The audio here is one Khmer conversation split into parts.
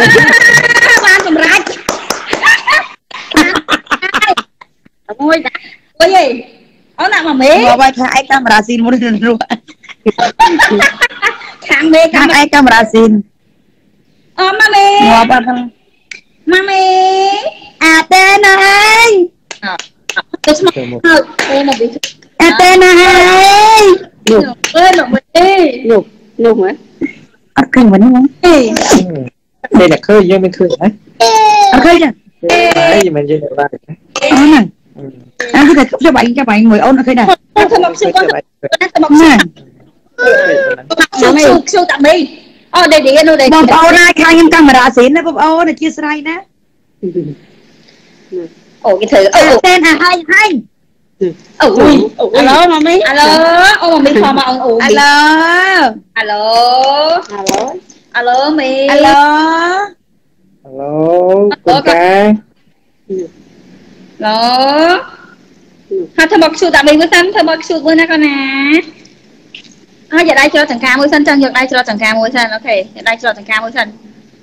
បានសម្រេចមួយណាអុយអូនណាម៉ាមីមកបាយខាងឯកាមេរ៉ាស៊ីនមួយនោះខាងមេខាងឯកាមេរ៉ាស៊ីនអូម៉ាមីមកបាត់ម៉ាមីអាតេណៃទៅស្មោះអេម៉ាមីអាតេណៃនោះអើលោកមីនោះនោះហ៎អត់ឃើញវិញហ្នឹងអេពេលតែឃើញយើងមិនឃើញហ៎អត់ឃើញទេហើយមិនយើងបានអូហ្នឹងអើគឺខ្ញុំបាញ់ចាំបាញ់មួយអូនអត់ឃើញដែរធ្វើមកខ្ញុំគាត់ធ្វើមកខ្ញុំខ្ញុំខ្ញុំតាមីអូដេឌីនោះដេឌីបងប្អូនហើយខាងខ្ញុំកាមេរ៉ាស៊ីនណាបងប្អូនអធិស្ឋានណាអូគេធ្វើអូតែនអាហើយហើយអូអាឡូម៉ាមីអាឡូអូម៉ាមីខំមកអូអូអាឡូអាឡូអាឡូ alo mi. Alo. Alo cô ca. Đó ha thơ bọc chuột tạm biệt với thân thơ bọc chuột với nè con nè ha giờ đây cho thằng ca mới thân chẳng giờ đây cho thằng ca mới thân ok giờ đây cho thằng ca mới thân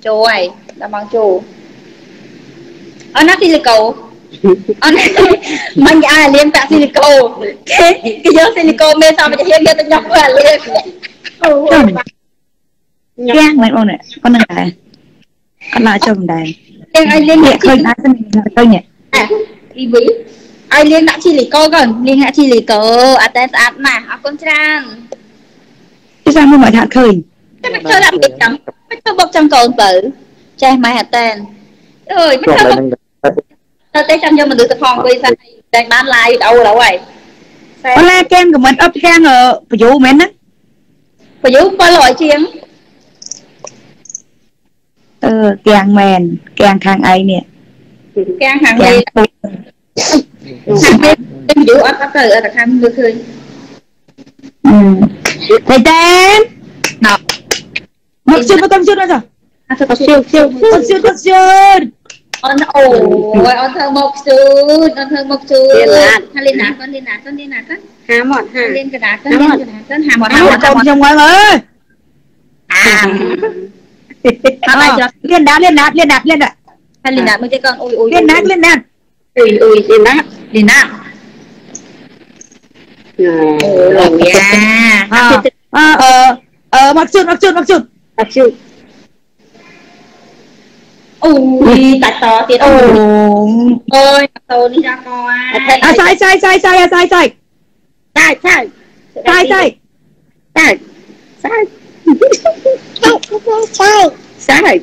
chú ơi ờ, ờ, là bằng chú ở nát silicon ở nát mình ai liên tạ silicon cái cái dấu silicon mê sao mà chỉ hiện ra tận nhập là liên? ច្រត់ចង្កាមួយសិនចូលហើយដល់មកចូលអូនណាស៊ីលីកូអូនមិនឲ្យលៀនពាក់ស៊ីលីកូគេគេយកស៊ីលីកូមេសមជាហ៊ានយកទៅញ៉ាំអាលៀនអូយ៉ាងមិនអូនប៉ុណ្្នឹងដែរអត់ឡាចូលមិនដែរលៀងឲ្យលៀងឃើញដែរទៅឃើញអីវីឲ្យលៀងដាក់ជីលីកូកូនលៀងដាក់ជីលីកូអត់តែស្អាតណាស់អរគុណច្រើនពីសាមកមកថាឃើញតែមិនចូលដាក់ពីចាំមិនចូលបុកចាំកូនទៅចេះម៉ែអត់តែនអើយមិនចូលទៅតែចាំយកមនុស្សទៅផងអង្គុយសិនតែបានឡាយដោដល់ហើយអូឡាកែមខមមិនអប់ខាងបយូមែនណាបយូ700ជាង អឺកាំងមែនកាំងខាងឯងនេះកាំងខាងនេះខាងនេះបយូអត់អត់ទៅអត់ខាងមើលឃើញអឺតែតែណប់មកជឿមកតាមជឿណាចាអត់ទៅជឿជឿជឿជឿជឿអូនអូយអូនធ្វើមកជូនអូនធ្វើមកជូនហាលីណាកូនលីណាកូនលីណាកូនហាមកហាលីនកដាកូនលីនកដាកូនហាមកហាមកខ្ញុំមើលអើយអាហើយលៀនដាលៀនដាលៀនដាលៀនដាហាលីណាមើលទេកូនអ៊ុយអ៊ុ យលៀនដាលៀនដាអ៊ុយអ៊ុយលៀនដាលៀនដាអូលោកយ៉ាអឺអឺមកជូតមកជូតមកជូតមកជូតអូយតាច់តទៀតអូអូយតូនេះចាកអាសាយសាយសាយសាយអាសា sai sai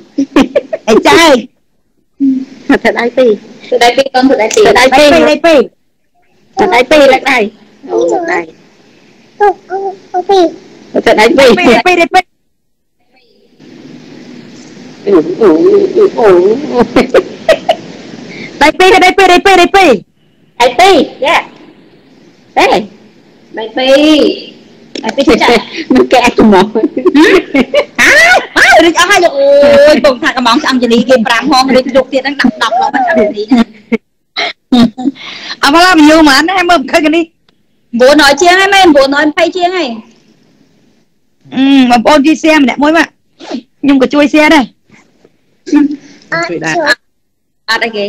anh sai thật ai tì? Thật ai tì con thật ai tì? Thật ai tì? Thật ai tì thật ai tì lại này? Này thật ai tì? Thật ai tì đây pi đây pi đây pi đây pi đây pi yeah đây đây pi đây pi mình kẹt tụi mồi រធ្វើដៃពីរពីរពីរពីរអូអូអូដៃពីរដៃពីរដៃពីរដៃពីរដៃពីរយ៉ាអេដៃពីរដៃពីរចាមិនកែកំងអើអើរីកអស់ហើយលោកអូយបងថាកំងឆ្អឹងជនីគេ5ហងរីកយកទៀតហ្នឹងដាក់10ឡងឆ្អឹងជនីអមឡាមយូរម៉ានណាមើលឃើញនេះ900ជាងហើយមែន920ជាងហើយអឺបងប្អូនជួយ share ម្នាក់មួយមកខ្ញុំក៏ជួយ share ដែរជួយដែរអត់អីគេ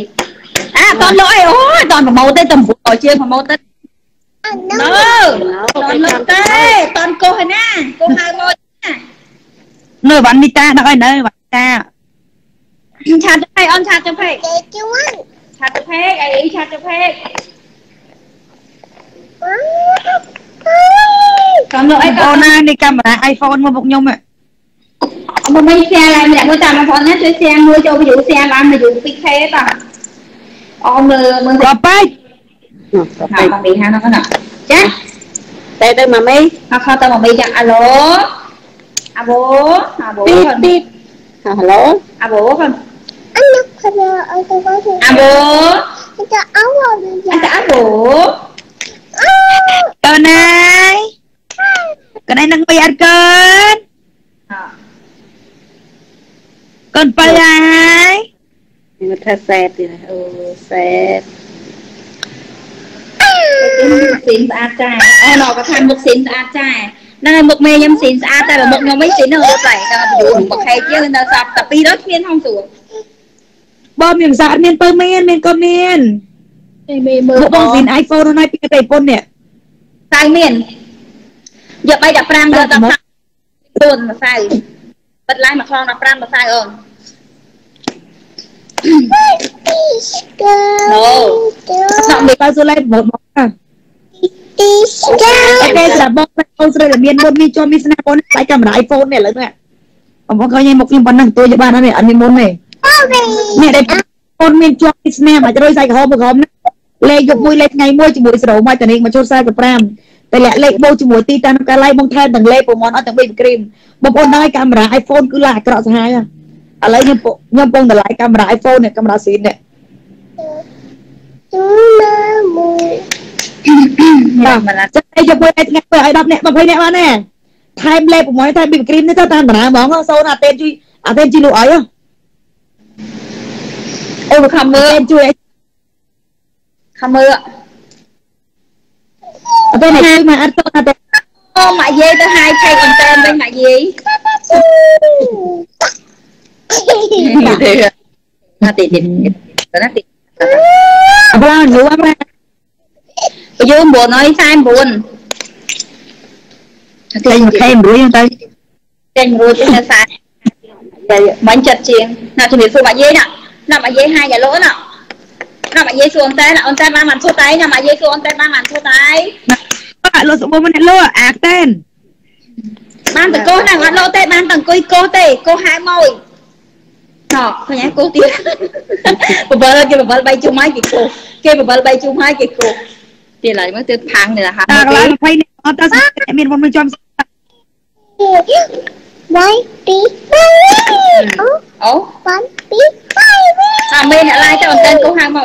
អាអត់លក់អីអូយតន់ប្រម៉ូទទេតែ900ជាងប្រម៉ូទទេអឺតន់លក់ទេតន់កោះហើយណាកោះហៅមកណា នៅវ៉ាន់នីតាដឹកឲ្យនៅវ៉ាន់តាឆាតទៅអូនឆាតទៅពេកឆាតទៅពេកអីឆាតទៅពេកកំលក់អីអូនណានេះកាមេរ៉ា iPhone មកមុខខ្ញុំហ៎មកមិន share ឡើងម្នាក់មួយតាមបងប្អូនណាជួយ share មួយចូល view share បាន view 2k តោះអមមើលមើលបបែកហើយបងមីហានោះណាចាតែទៅម៉ាមីអត់ខទៅម៉ាមីចាអាឡូ à bố. À bố con à hello. À bố con anh nhóc con ơi tôi có thể à bố. Anh cho áo rồi anh cho áo bố. Ờ. Con này con này đang bay ăn con con bay ai người ta sẹt thì này. Ừ sẹt. À. មុខសែនស្អាតចាអើឡូក៏ថាមុខសែនស្អាតចា ហ្នឹងហើយមុខមេខ្ញុំស៊ីនស្អាតតែមុខខ្ញុំវិញស៊ីននឹងរត់តែដល់បញ្យូរមកខេជាងនៅសប់តែ200គ្មានហងស្រួលបងមានភាសាអត់មានពើមានមានកូនមាននេះមេមើលពួកបងស៊ីន iPhone នោះហើយពីតែប៉ុននេះតែមានយក3 15យក15ទួនម្សៅបិទឡើងមកខ្លង15ម្សៅអូន Disco. Nó bị បើសួរឡៃប្រមូលមក អ Disco. អូខេសម្រាប់បងកូនស្រីដែលមានមុនមានជាប់មានស្នាប៉ុនខ្លាចកាមេរ៉ា iPhone នេះឥឡូវនេះបងប្អូនឃើញមុខខ្ញុំប៉ុណ្ណឹងទួយបានហើយអត់មានមុនទេនេះដែលប៉ុនមានជាប់មានស្នាមិនជ្រោយសាច់ក្រហមក្រហមណាលេខយកមួយលេខថ្ងៃមួយជាមួយស្រោមកតានេះមកចូល45តែលាក់លេខបូជាមួយទីតាំងកាឡៃបងថែមទាំងលេខប្រមាណអត់ទាំងបីគ្រីមបងប្អូនដឹងហើយកាមេរ៉ា iPhone គឺឡាអាក្រក់សាហាវឥឡូវខ្ញុំខ្ញុំពងតម្លៃកាមេរ៉ា iPhone នេះកាមេរ៉ាស៊ីននេះ បាទមកឡាចាក់យកមួយថ្ងៃទៅឲ្យ10នាក់20នាក់បានទេថែមលេខប្រមាណថែមពីគ្រីមនេះទៅតាមតារាហ្មងសូនអាតេនជួយអាតេនជួយលក់ឲ្យអូខំមើអេលនជួយខំមើលអាតេនជួយមកអត់ទៅអាតេនអូម៉ាក់យាយទៅហាយឆែកអនតែនវិញម៉ាក់យាយទេណាទីទីណាទីអប្លាញូអប្លាបញ្យូ949តែមកខេមរួយទៅចេញរួចទៅសាតែបាញ់ចិត្តជាងណាជំរាបសួរម៉ាក់យាយណាណាម៉ាក់យាយហាយយ៉ាឡូណាណាម៉ាក់យាយសួរអនតែនអនតែនបានបាន ឈុតតែណាម៉ាក់យាយសួរអនតែនបានបានឈុតតែអត់លក់សបមកអ្នកលក់អាតេនបានតកោសហ្នឹងអត់លោទេបានតអង្គុយកោសទេកោសហៅមួយតោះឃើញហើយកោសទៀតបបលគេបបល3ជុំហើយគេកោសគេបបល3ជុំហើយគេកោស ទៀតឡើយមើលទើបផាំងនេះហាត់តាមកកន្លែទេង20នាក់អត់ទៅមានមុនមិនចំ One, two, three. Oh, អូ one, two, three. អាមេអ្នកឡាយទៅអន្តើកោសហៅមក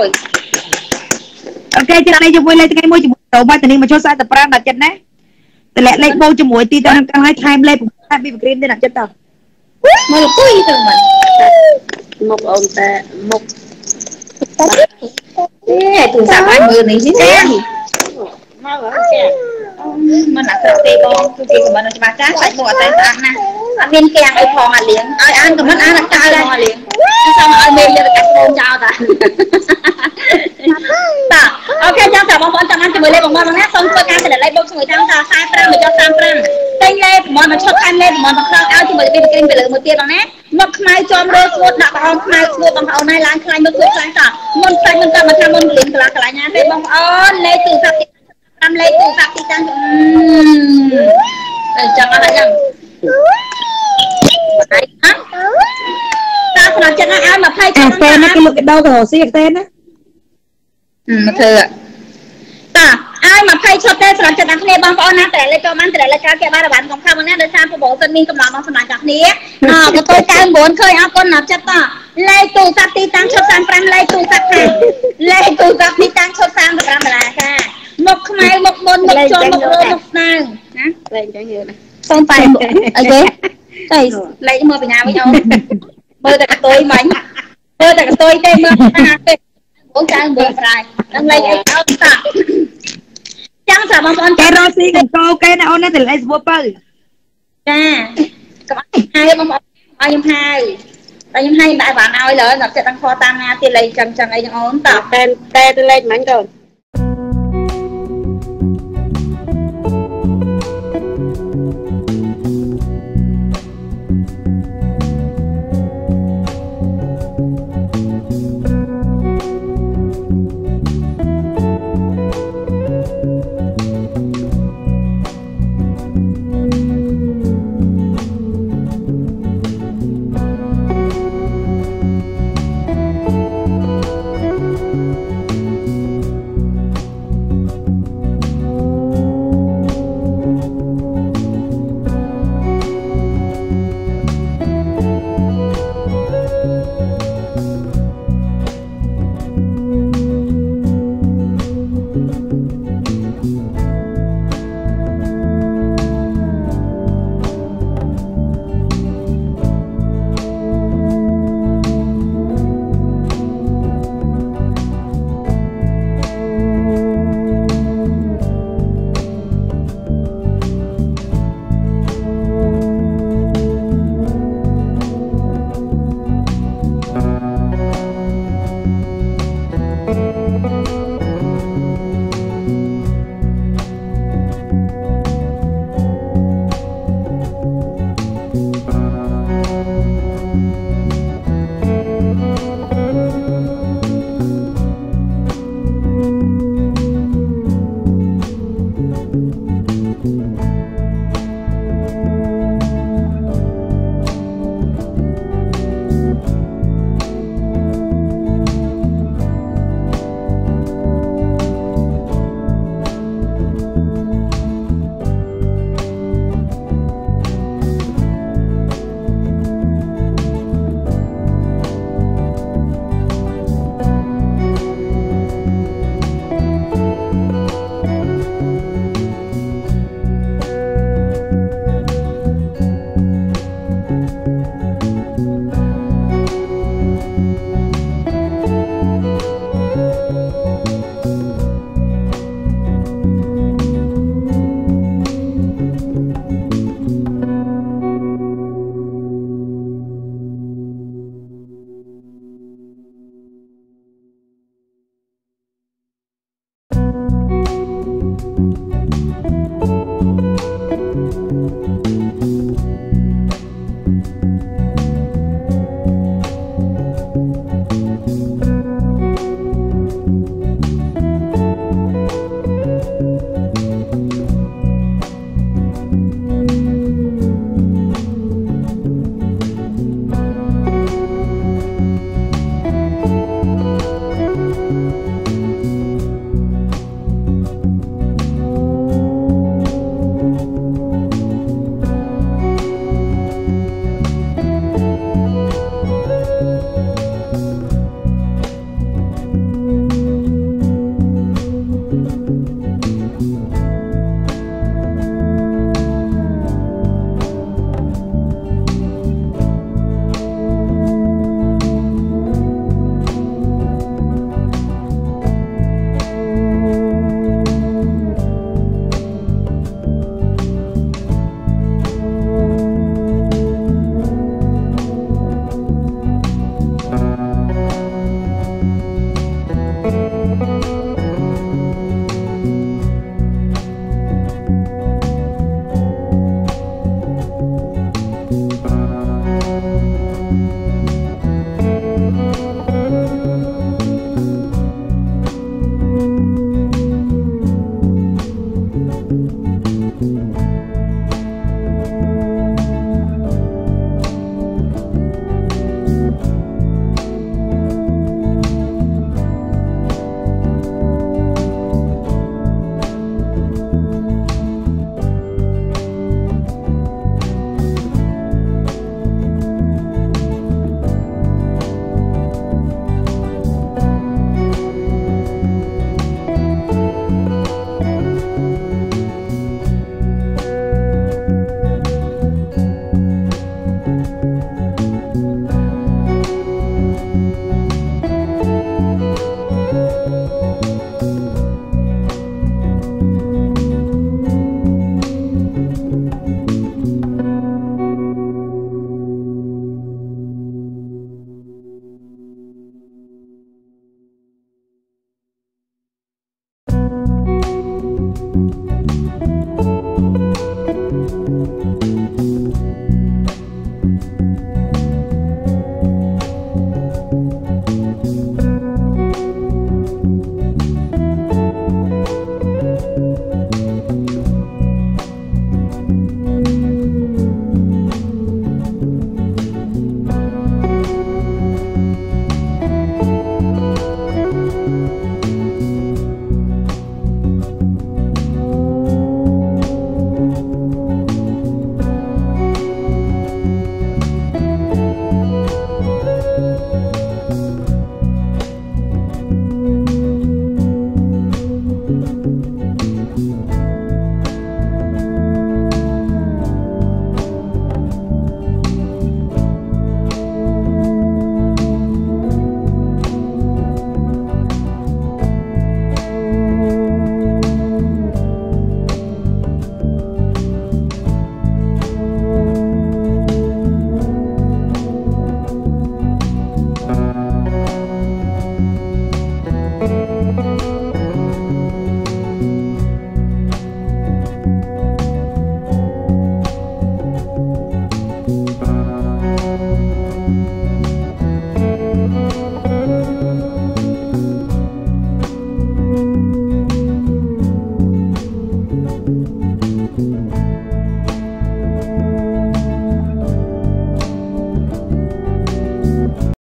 អូខេចាំលេខជាមួយលេខថ្ងៃមួយជាមួយទៅមកតានេះមកចូល45ដល់ចិត្តណាតម្លាក់លេខបូជាមួយទីតាំងកាលឲ្យថែមលេខប្រហែលពីគ្រីមទេដល់ចិត្តទៅមើលពុយទៅមិនមុខអូនតែមុខទេទូរស័ព្ទឲ្យមើលនេះទេ មកអត់ចាមិនអាក្រក់ទេបងគឺគេខមមិនច្បាស់ចាស់សាច់មុខអត់តែស្អាតណាស់អត់មានគាំងអីផងអាលៀងឲ្យអានខមមិនអានអត់ចោលដែរអាលៀងសុំឲ្យមេយកទៅកាត់ស្បូនចោលតាតាអូខេចាំតាបងប្អូនចាំអានជាមួយលេខបងប្អូនណាសូមធ្វើការសិលេខបូកជាមួយតាមតា45មកចុះ35ទិញលេខប្រមាណមកឈុតខែលេខប្រមាណមកខ្លោឲ្យជាមួយពីគ្រីមទៅលើមួយទៀតបងណាមកខ្មៅជាប់រោស្ងួតដាក់បងប្អូនខ្មៅស្ងួតបងប្អូនណាឡើងខ្លាញ់មកស្ងួតខ្លាំងតាមុនខ្លាញ់មិនក៏មកថាមុនលៀងកន្លះកន្លះណាទេបងប្អូនលេខទូរស័ព្ទ តាមលេខទូរស័ព្ទទីតាំងអឺចាំអត់យ៉ាងបាយអត់តាស្នាចិត្តណាឲ្យ20អាឆ្នាំតេនណាគេលក់កដោក៏ស៊ីអាតេនណាមកធ្វើតាឲ្យ20ឈុតទេស្រាប់ចិត្តអ្នកគ្នាបងប្អូនណាតែលេខចូលបានតែលេខកើតគេបានបានកំផាំងណាដោយសារប្រព័ន្ធសិនមានកម្លាំងមកសម្រាប់អ្នកគ្នាអឺកតុយ99ឃើញអរគុណណាប់ចិត្តតាលេខទូរស័ព្ទទីតាំងឈុត35លេខទូរស័ព្ទខាងលេខទូរស័ព្ទទីតាំងឈុត35ដុល្លារចា មុខខ្មៅមុខមុនមុខជាប់មុខរោមុខស្នើងណាលេងចឹងយល់ណាសូមបែរអីគេចៃលេខមើលបញ្ញាវិញអូនមើលតែកតុយមិញមើលតែកតុយទេមើលថាពេកបងចៅមើលស្រ័យនឹងលេខអីអត់តាចាំសាបងប្អូនគេចាំរកស៊ីកង្កោគេណាអូនណាតម្លៃស្បួបើចាកុំហៅបងប្អូនឲ្យខ្ញុំហៅតែខ្ញុំហៅដាក់បានឲ្យលើដល់ចិត្តដល់ខតាមណាទៀតលេខចឹងចឹងអីចឹងអូនតតែតែទៅលេងមិញកូន